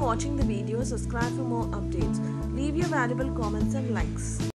watching the video. Subscribe for more updates. Leave your valuable comments and likes.